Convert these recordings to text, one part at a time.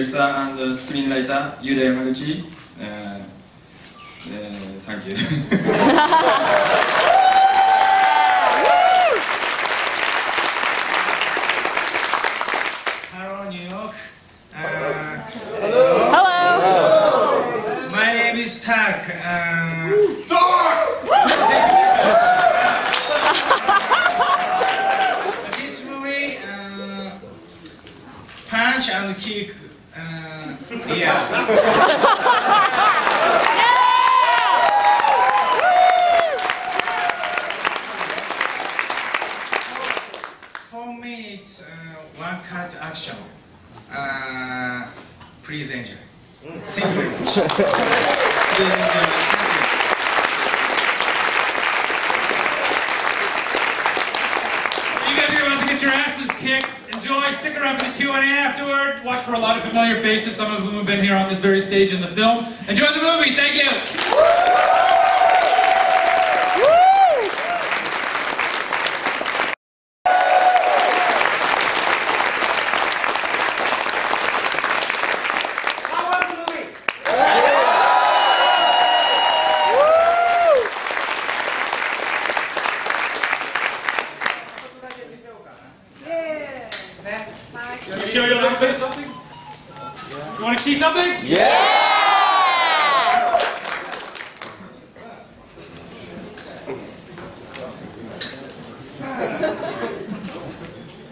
I'm a director and a screenwriter, Yudai Yamaguchi. Uh, uh, thank you. Hello, New York. Uh, Hello. my name is Tak. Uh, this movie, uh, punch and kick. Uh, yeah. Four minutes, uh, one cut action. Uh, please enjoy. Thank you very much. Please enjoy. Thank you. You guys are about to get your asses kicked. Enjoy. Stick Q&A afterward. Watch for a lot of familiar faces, some of whom have been here on this very stage in the film. Enjoy the movie. Thank. You It's a film business.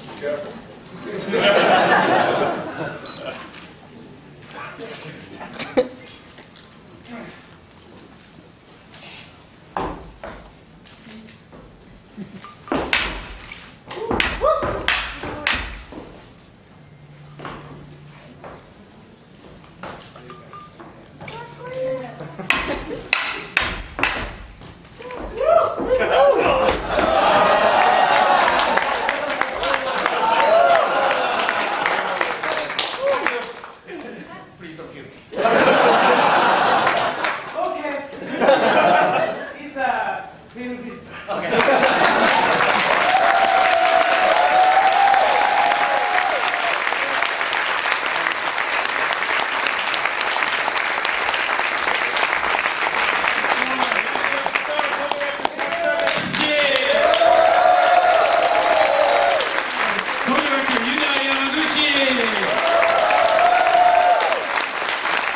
Co-director Yudai Yamaguchi.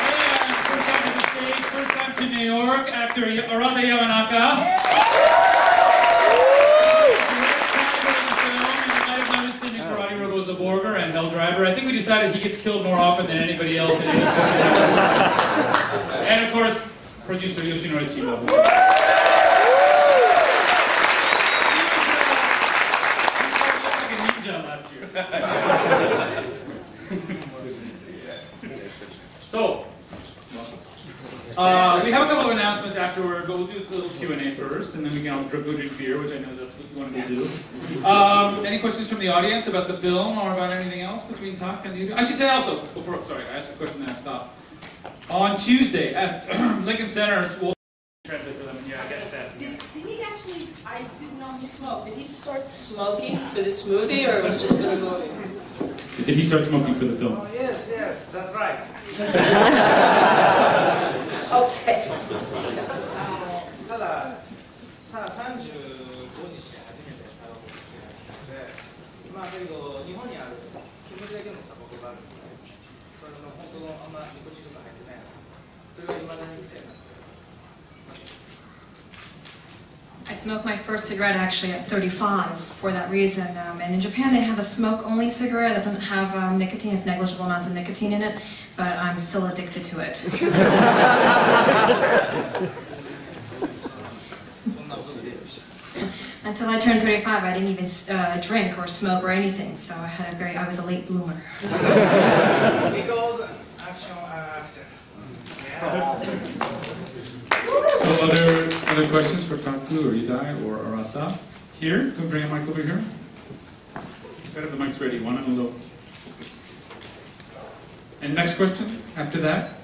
And first time to the stage, first time to New York, actor Arata Yamanaka. You might have noticed in Karate Robo Zaborgar and Hell Driver. I think we decided he gets killed more often than anybody else in any And of course, producer Yoshinori Chiba. He was like a ninja last year. So, uh, we have a couple of announcements afterward, but we'll do a little Q&A first, and then we can all drink, beer, which I know is what you wanted to do. Um, any questions from the audience about the film or about anything else between talk and you? I should say also, before, sorry, I asked a question and I stopped. On Tuesday at Lincoln Center, we'll translate for them. Yeah, I guess that. Did, did he actually, I didn't know he smoked. Did he start smoking for this movie or it was just for the movie? Did he start smoking for the film? Oh, yes, yes, that's right. Okay. ただ、さ35にして初めてタバコを吸 い始めて、まあだけど日本にある煙だけのタバコがあるんですよ。それの本当のあんまニコチンとか入ってないの。それが未だに規制になってる。 I smoked my first cigarette actually at 35 for that reason. Um, and in Japan, they have a smoke-only cigarette. It doesn't have um, nicotine; it's negligible amounts of nicotine in it. But I'm still addicted to it. Until I turned 35, I didn't even uh, drink or smoke or anything. So I had a very, I was a late bloomer. Because action uh, accident. Yeah. So other other questions for Taku or Yudai or Arata? Here, can we bring a mic over here? Better the mic's ready. One on the low. And next question after that.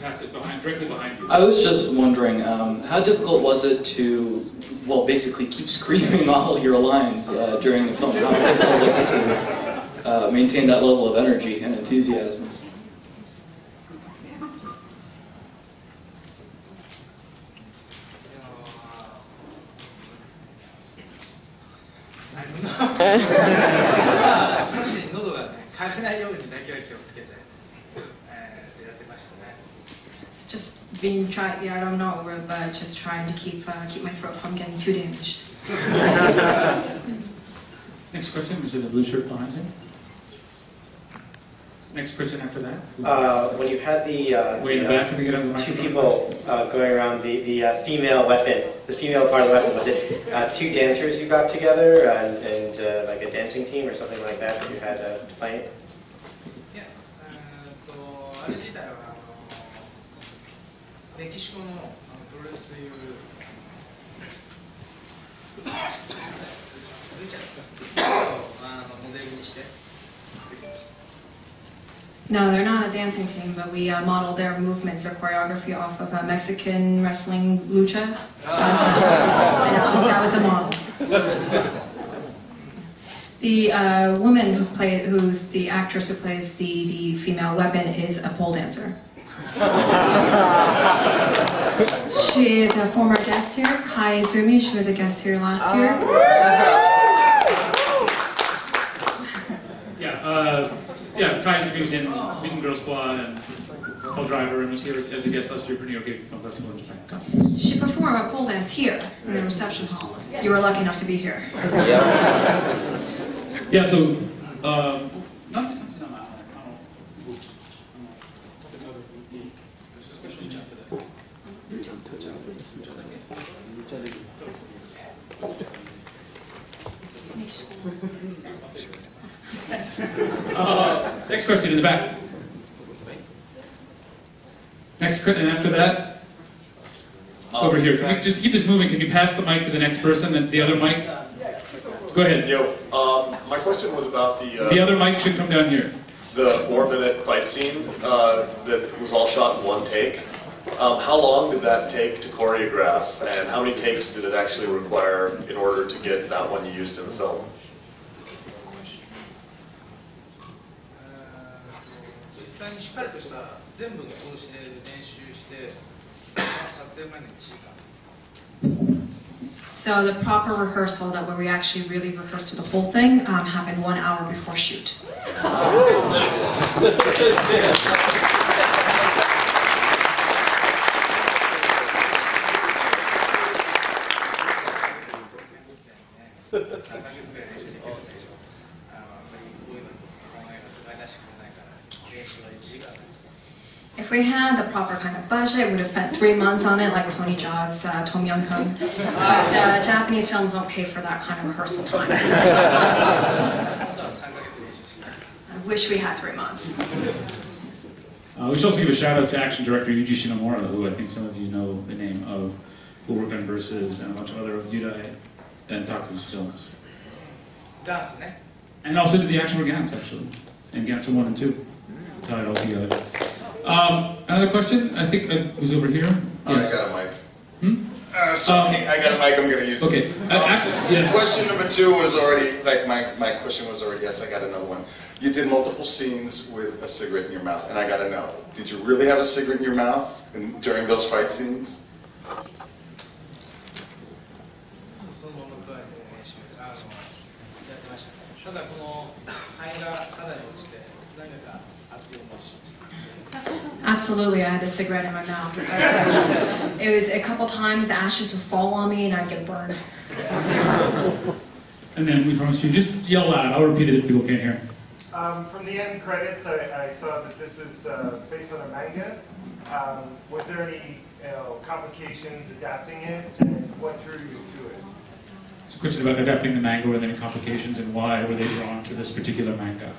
Pass it behind, directly behind you. I was just wondering, um, how difficult was it to, well, basically keep screaming all your lines uh, during the film? How difficult was it to uh, maintain that level of energy and enthusiasm? just trying to keep uh, keep my throat from getting too damaged. Next question, is it the blue shirt behind him? Next question after that? Uh, when you had the, uh, Way in the the, back, can we get on the uh, two microphone? people uh, going around the, the uh, female weapon, the female part of the weapon, was it uh, two dancers you got together and, and uh, like a dancing team or something like that that you had uh, playing? いやえーっとあれ自体はあのメキシコの no, they're not a dancing team, but we uh, modeled their movements or choreography off of a Mexican wrestling lucha. Ah. Uh, and that was, that was a model. the uh, woman who plays, who's the actress who plays the, the female weapon is a pole dancer. she is a former guest here, Kai Izumi. She was a guest here last year. Yeah, uh, yeah, Kai Izumi was in Beaten Girl Squad and Hell Driver and was here as a guest last year for New York Game Film Festival in Japan. She performed a pole dance here in the reception hall. You were lucky enough to be here. Yeah, so, um, nothing, nothing on that one. I don't know. Oops. I don't know. There's a special chat for that. Uh, next question in the back. Next question, and after that, over here. Can we, just keep this moving, can you pass the mic to the next person the other mic? Go ahead. Yo, um, my question was about the The uh, other mic should come down here. the four-minute fight scene uh, that was all shot in one take. Um, how long did that take to choreograph, and how many takes did it actually require in order to get that one you used in the film? 際にしっかりとした全部の通しで練習して、まあ撮影前に1時間 So the proper rehearsal, that where we actually really rehearsed through the whole thing, um, happened one hour before shoot. If we had the proper kind of budget, we would have spent three months on it, like Tony Jaa's uh, Tom Yum Goong. But uh, Japanese films don't pay for that kind of rehearsal time. I wish we had three months. Uh, we should also give a shout out to action director Yuji Shimomura, who I think some of you know the name of, who worked on Versus and a bunch of other of Yudai and Taku's films. And also to the action for Gantz, actually, and Gantz 1 and 2. Tie it all together. Um, another question? I think uh, who's over here? I got a mic. Hmm? Uh, sorry, Um, I got a mic. I'm gonna use it. Okay. Um, act- yes. Question number two was already like my, my question was already yes. I got another one. You did multiple scenes with a cigarette in your mouth, and I gotta know: Did you really have a cigarette in your mouth in, during those fight scenes? Absolutely, I had a cigarette in my mouth. It was a couple times the ashes would fall on me and I'd get burned. And then we promised you, just yell loud. I'll repeat it if people can't hear. Um, from the end credits, I, I saw that this was uh, based on a manga. Um, was there any you know, complications adapting it, and what drew you to it? It's a question about adapting the manga, were there any complications, and why were they drawn to this particular manga?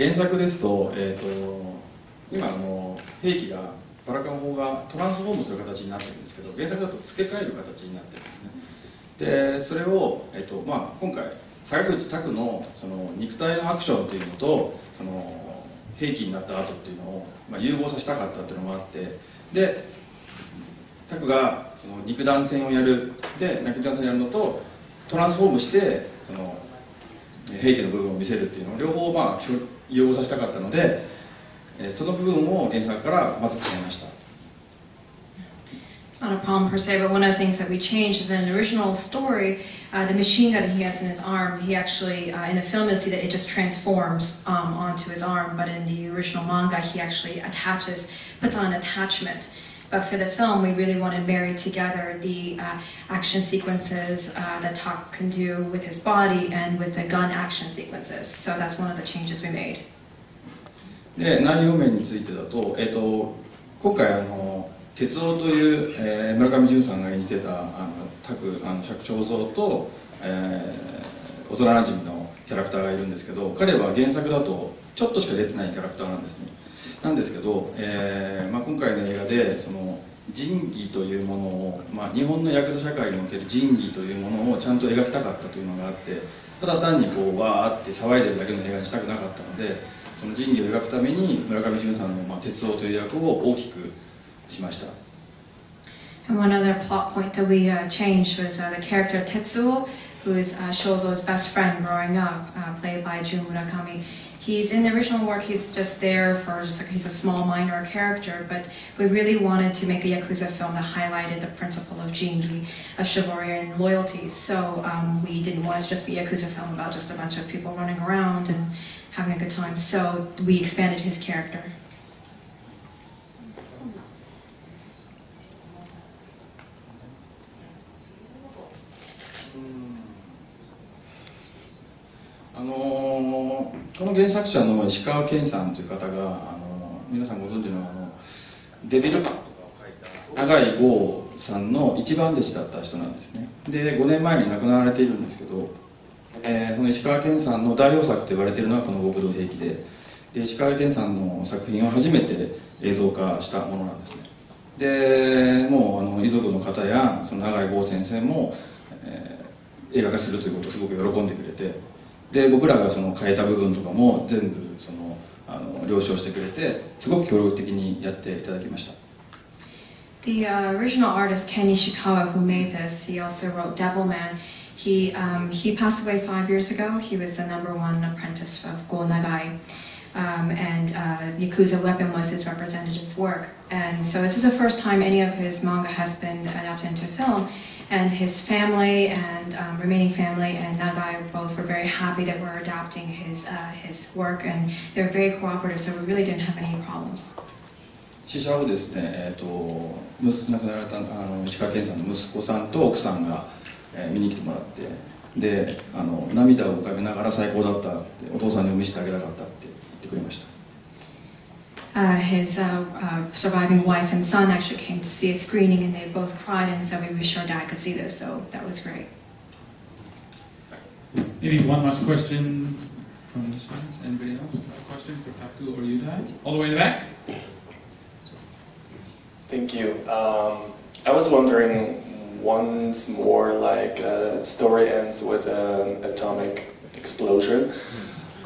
原作ですと,、えー、と今あの兵器がバラカン砲がトランスフォームする形になってるんですけど原作だと付け替える形になってるんですね。でそれを、えーとまあ、今回坂口拓のその肉体のアクションっていうのとその兵器になった後っていうのを、まあ、融合させたかったっていうのもあってでタクがその肉弾戦をやる。で肉弾戦をやるのとトランスフォームしてその兵器の部分を見せるっていうのを両方まあ融合させたかったのでその部分を原作からまず決めました It's not a problem per se, but one of the things that we changed is in the original story, uh, the machine gun he has in his arm, he actually, uh, in the film you'll see that it just transforms um, onto his arm, but in the original manga he actually attaches, puts on an attachment. But for the film, we really wanted married together the uh, action sequences uh, that Tak can do with his body and with the gun action sequences. So that's one of the changes we made. で内容面についてだと,、えーと、今回あの哲夫という、えー、村上淳さんが演じてたあのタクあの釈長蔵と、えー、幼なじみのキャラクターがいるんですけど彼は原作だとちょっとしか出てないキャラクターなんですねなんですけど、えーまあ、今回の映画でその仁義というものを、まあ、日本のヤクザ社会における仁義というものをちゃんと描きたかったというのがあってただ単にこうわーって騒いでるだけの映画にしたくなかったのでその仁義を描くために村上淳さんの、まあ、鉄夫という役を大きくしました。And one other plot point that we uh, changed was uh, the character Tetsuo, who is uh, Shozo's best friend growing up, uh, played by Jun Murakami. He's in the original work, he's just there for just like, he's a small minor character, but we really wanted to make a Yakuza film that highlighted the principle of Jingi, of chivalry and loyalty. So um, we didn't want it to just be a Yakuza film about just a bunch of people running around and having a good time. So we expanded his character. 作者の石川健さんという方が、あの皆さんご存知のあのデビルマンとかを書いた永井豪さんの一番弟子だった人なんですね。で5年前に亡くなられているんですけど、えー、その石川健さんの代表作と言われているのはこの極道兵器でで石川健さんの作品を初めて映像化したものなんですね。でもうあの遺族の方やその永井豪先生も、えー、映画化するということをすごく喜んでくれてで僕らがその変えた部分とかも全部そのあの了承してくれてすごく協力的にやっていただきました The uh, original artist Ken Ishikawa who made this, he also wrote Devilman. He, um, he passed away five years ago. He was the number one apprentice of Go Nagai. Um, and uh, Yakuza Weapon was his representative work. And so this is the first time any of his manga has been adapted into film. And his family and um, remaining family and Nagai both were very happy that we're adapting his, uh, his work. And they're very cooperative, so we really didn't have any problems. 試写をですね、えーと、亡くなられたあの石川健さんの息子さんと奥さんが、えー、見に来てもらってであの涙を浮かべながら最高だったってお父さんに見せてあげたかったって言ってくれました。Uh, his uh, uh, surviving wife and son actually came to see a screening and they both cried and said we wish our dad could see this, so that was great. Maybe one last question from the sides. Anybody else have a question for Taku or you Yudai? All the way in the back? Thank you. Um, I was wondering once more like uh, story ends with an atomic explosion.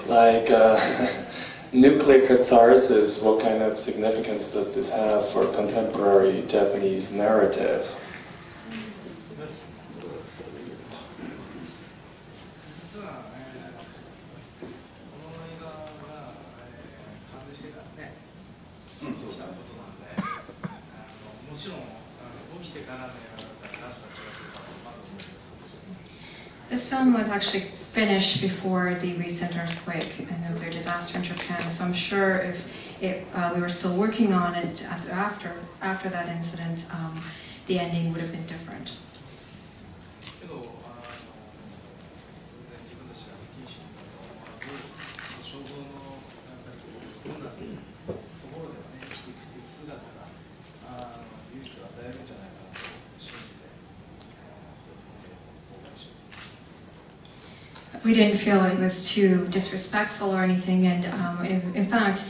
Like uh, Nuclear catharsis, what kind of significance does this have for contemporary Japanese narrative? This film was actually finished before the recent earthquake and nuclear disaster in Japan, so I'm sure if it, uh, we were still working on it after, after that incident, um, the ending would have been different. We didn't feel it was too disrespectful or anything. And um, in, in, fact,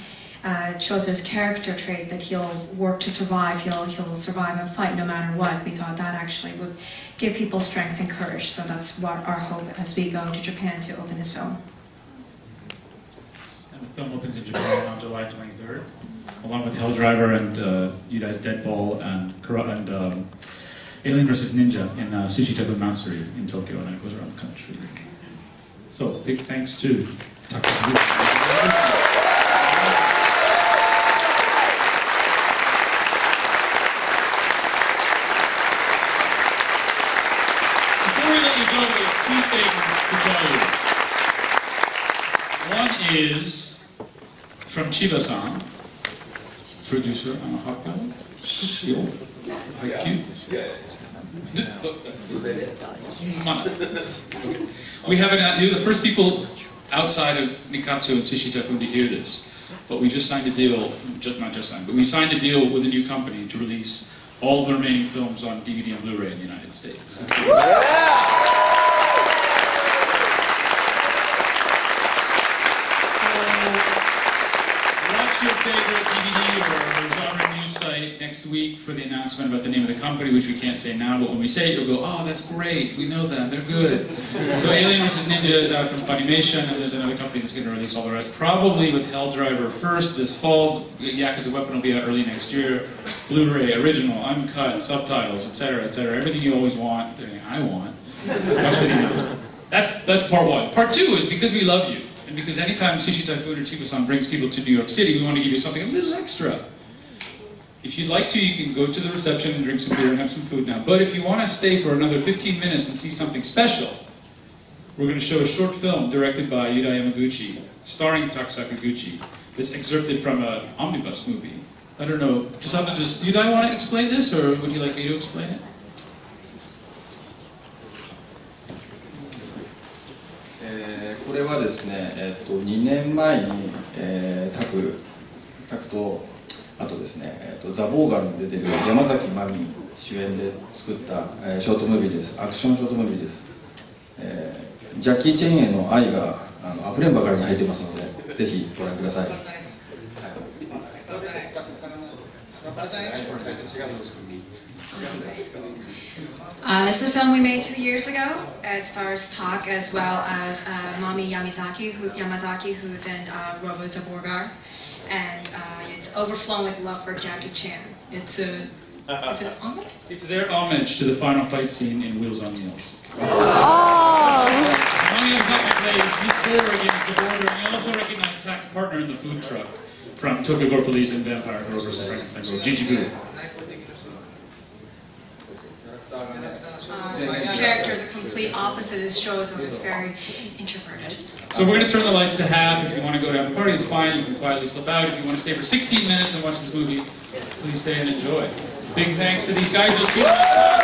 uh, Chozo's character trait that he'll work to survive, he'll, he'll survive and fight no matter what. We thought that actually would give people strength and courage. So that's what our hope as we go to Japan to open this film. And the film opens in Japan on July 23rd, along with Hell Driver and uh, Yudai's Deadball and, and um, Alien vs. Ninja in uh, Sushi Typhoon Matsuri in Tokyo, and it goes around the country. So, big thanks to Takashi. Before we let you go, we have two things to tell you. One is from Chiba-san, producer on Hakka, Shio, Haikyuu. We have an, you're the first people outside of Nikkatsu and Sushi Typhoon to hear this, but we just signed a deal, just not just signed, but we signed a deal with a new company to release all the remaining films on DVD and Blu-ray in the United States. Watch your favorite DVD or genre news site next week for the announcement about the name of the company, which we can't say now, but when we say it, you'll go, oh, that's great, we know that, they're good. So Alien vs. Ninja is out from Funimation, and there's another company that's going to release all the rest, probably with Hell Driver first this fall. Yakuza Weapon will be out early next year. Blu-ray, original, uncut, subtitles, etc., etc. Everything you always want, everything I want. That's, that's part one. Part two is because we love you, and because anytime Sushi Typhoon or Chiba-san brings people to New York City, we want to give you something a little extra. If you'd like to, you can go to the reception and drink some beer and have some food now. But if you want to stay for another 15 minutes and see something special, we're going to show a short film directed by Yudai Yamaguchi, starring Tak Sakaguchi, that's excerpted from an omnibus movie. I don't know. Just have to just. Want to explain this, or would you like me to explain it? Uh, これはですね、えっと、2年前に、えー、タク、タクとあとですね、えっとザ・ボーガルに出てる山崎真美主演で作った、えーショートムービーですアクションショートムービーです、えージャッキー・チェンへの愛があの溢れんばかりに入ってますのでぜひご覧ください Uh, this is a film we made two years ago. It stars Talk as well as uh, Mami Yamazaki, who, Yamazaki, who's in uh, Robo Zaborgar. And it's overflowing with love for Jackie Chan. It's a it's an homage. It's their homage to the final fight scene in Wheels on Meals. Mami Yamazaki plays Miss Border against the border, and you also recognize Tak's partner in the food truck from Tokyo Gore Police and Vampire Girl vs. Frankenstein Girl, Gigi Boo. Uh, the character is a complete opposite. It shows us it's very introverted. So we're going to turn the lights to half. If you want to go to have a party, it's fine. You can quietly slip out. If you want to stay for 16 minutes and watch this movie, please stay and enjoy. Big thanks to these guys. You'll see them